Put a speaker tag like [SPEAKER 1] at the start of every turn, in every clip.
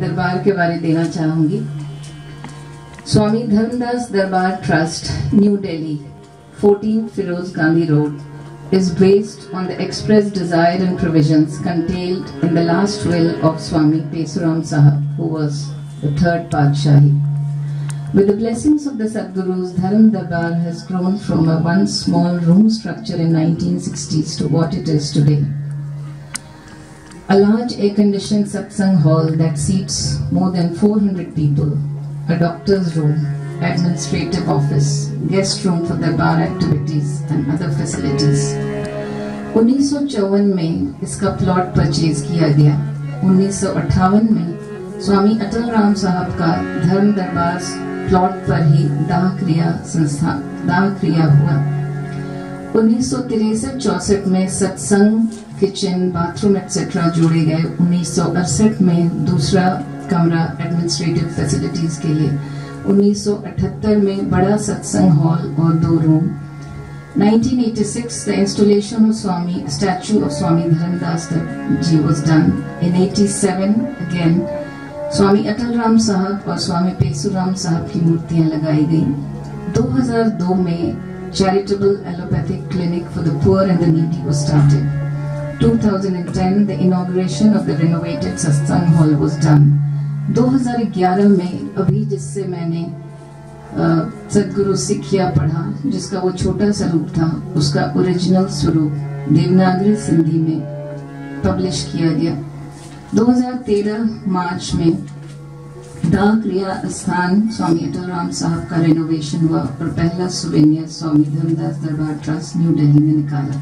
[SPEAKER 1] दरबार के बारे देना चाहूँगी Swami Dharamdas Darbar Trust New Delhi 14 Firoz Gandhi Road is based on the express desire and provisions contained in the last will of Swami Pesuram Sahab, who was the third Padshahi. With the blessings of the Sadgurus, Dharam Darbar has grown from a once small room structure in 1960s to what it is today. a large air-conditioned satsang hall that seats more than 400 people, a doctor's room, administrative office, guest room for the bar activities and other facilities. 1954 में इसका plot purchase किया गया 1958 में स्वामी अटल राम साहब का धर्म दरबार plot पर ही दाह क्रिया संस्था दाह क्रिया हुआ उन्नीस सौ तिरसठ चौसठ में सत्संग किचन बाथरूम एक्सेट्रा जोड़े गए। उन्नीस में दूसरा कमरा एडमिनिस्ट्रेटिव फैसिलिटीज़ के लिए। 1978 में बड़ा सत्संग हॉल और दो room 1986 the installation of Swami, statue of Swami Dharandas ji was done. In 87 again Swami Atal Ram Sahab और स्वामी पेसुराम साहब की मूर्तियाँ लगाई गईं। 2002 में charitable allopathic clinic for the poor and the needy was started. 2010 the inauguration of the renovated Satsang Hall was done. 2011 में अभी जिससे मैंने सदगुरु सिखिया पढ़ा जिसका वो छोटा सा रूप था उसका ओरिजिनल स्वरूप देवनागरी सिंधी में पब्लिश किया गया 2013 मार्च में क्रिया स्थान स्वामी अटलराम साहब का रेनोवेशन हुआ और पहला सुवेनियर स्वामी धर्मदास दरबार ट्रस्ट न्यू दिल्ली में निकाला।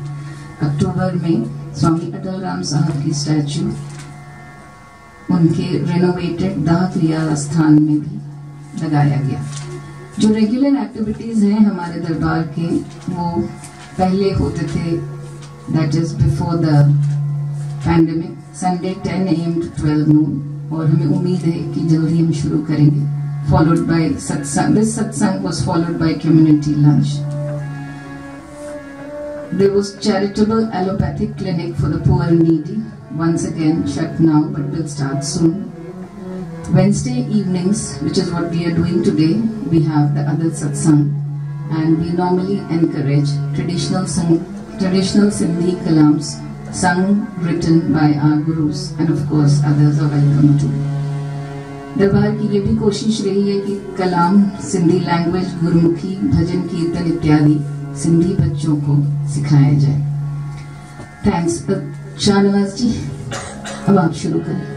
[SPEAKER 1] अक्टूबर में स्वामी अटलराम साहब की स्टैचू उनके रेनोवेटेड दाह क्रिया स्थान में भी लगाया गया। जो रेगुलर एक्टिविटीज़ हैं हमारे दरबार के, वो पहले होते थे that is before the pandemic Sunday ten AM to 12 noon और हमें उम्मीद है कि जल्दी हम शुरू करेंगे followed by satsang this satsang was followed by community lunch There was charitable allopathic clinic for the poor and needy, once again shut now but will start soon. Wednesday evenings, which is what we are doing today, we have the other satsang and we normally encourage traditional, traditional Sindhi kalams sung, written by our gurus, and of course others are welcome too. दरबार की ये भी कोशिश रही है कि कलाम Sindhi language Gurmukhi भजन कीर्तन इत्यादि सिंधी बच्चों को सिखाया जाए थैंक्स शाहनवाज जी अब आप शुरू करें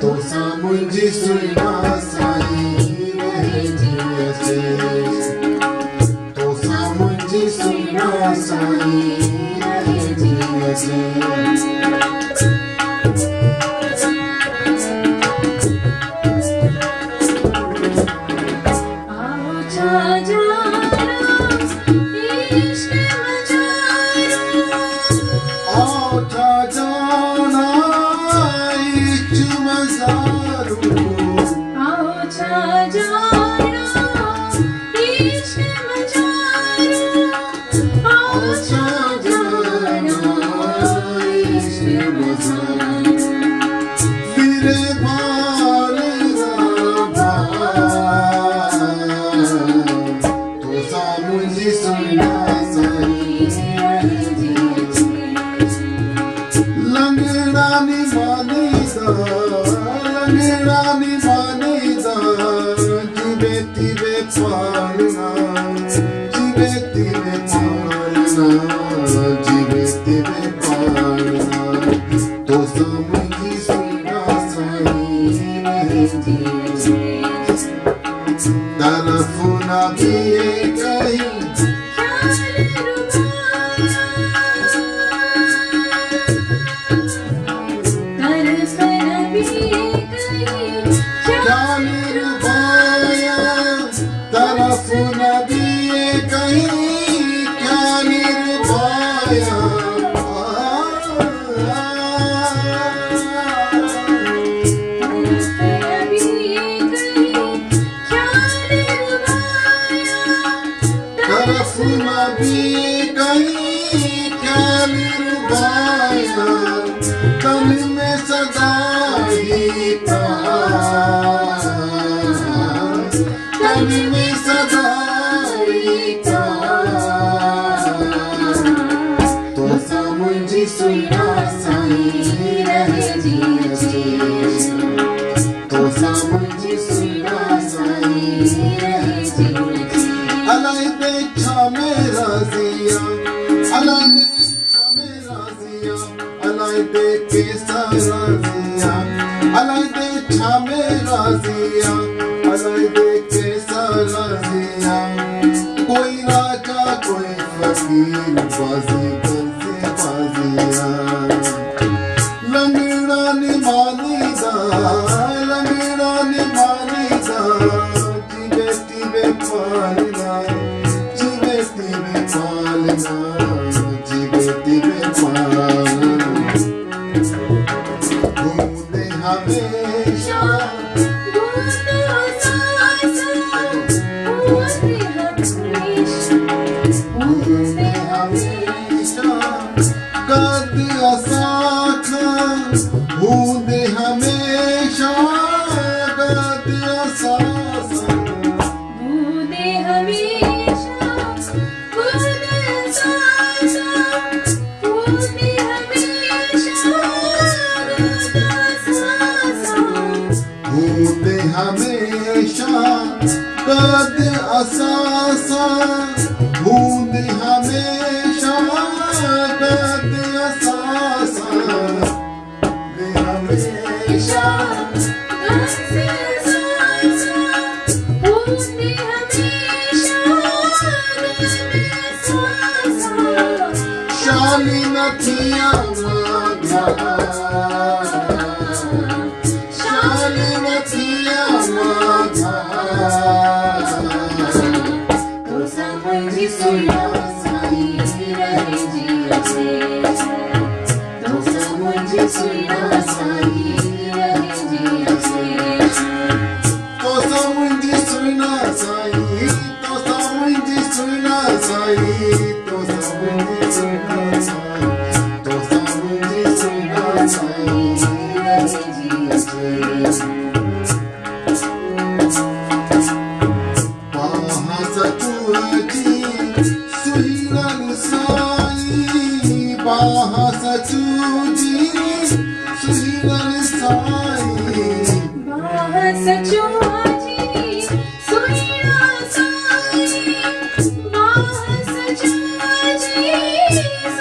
[SPEAKER 2] तूं साम जी सुन Darafuna Tia कहीं कल में सदा कैसा रा अलाए ते अलाए केसा रांग मानी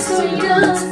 [SPEAKER 3] so is.